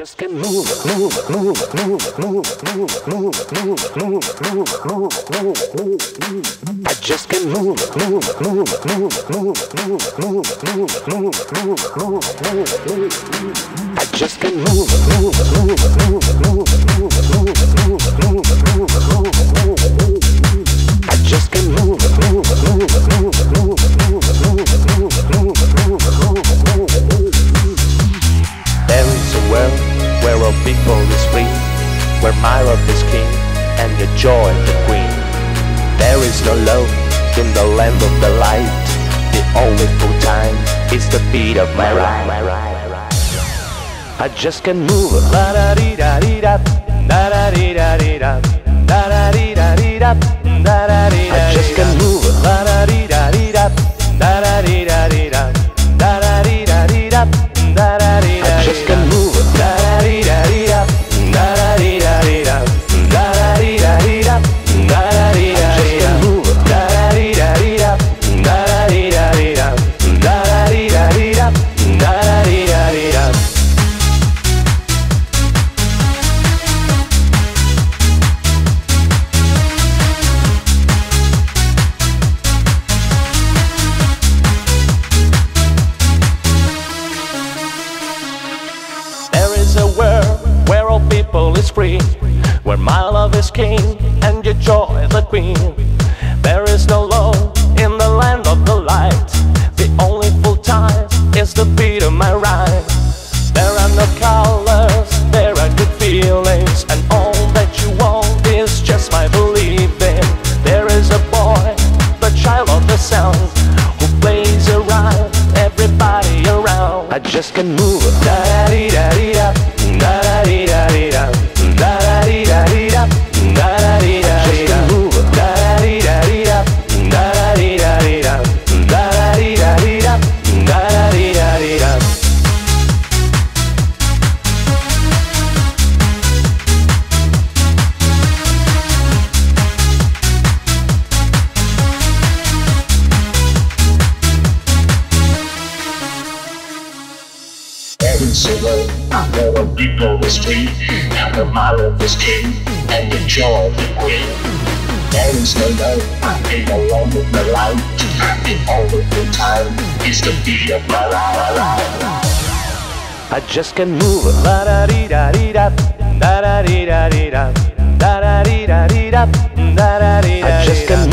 Just can move, move, move, move, move, move, move, move, move, move, move, move, move. I just can move, move, move, move, move, move, move, move, move, move, move, move. I just can move, move, move, move, move, move, move, move, move, move, where my love is king and your joy the queen. There is no law in the land of the light. The only full time is the beat of my rhyme. I just can't move. La da dee da dee da, da da dee da dee da, da da dee da dee da, da da dee da. I just can't move. La da where my love is king and your joy the queen. There is no law in the land of the light. The only full time is the beat of my rhyme. There are no colors, there are good feelings, and all that you want is just my believing. There is a boy, the child of the sound, who plays around everybody around. I just can move. Da da dee da dee da, da da is a world where all people is free, and the love is king, and the joy the queen. There is no love in the land of the light, the only full time is the beat of my life. I just can move. La da dee da dee da, da da dee da dee da, da da dee da dee da, da da dee da. I just can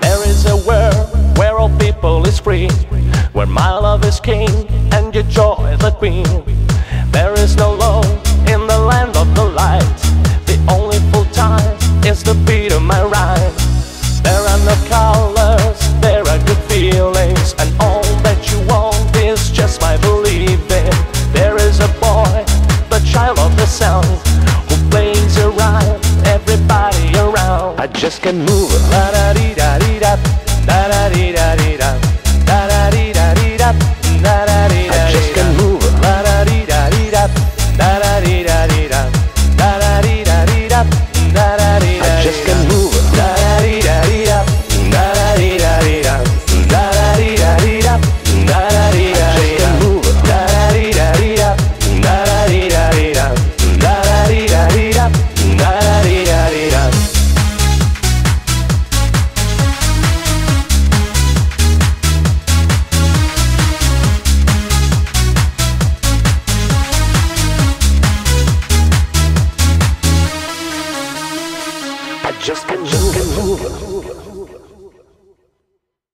There is a world where all people is free, where my love is king and your joy the queen. There is no law in the land of the light. The only full time is the beat of my rhyme. There are no colors, there are good feelings, and all that you want is just my believing. There is a boy, the child of the sound, who plays around everybody around. I just can move. La da dee da dee da, da da dee da dee da, just move,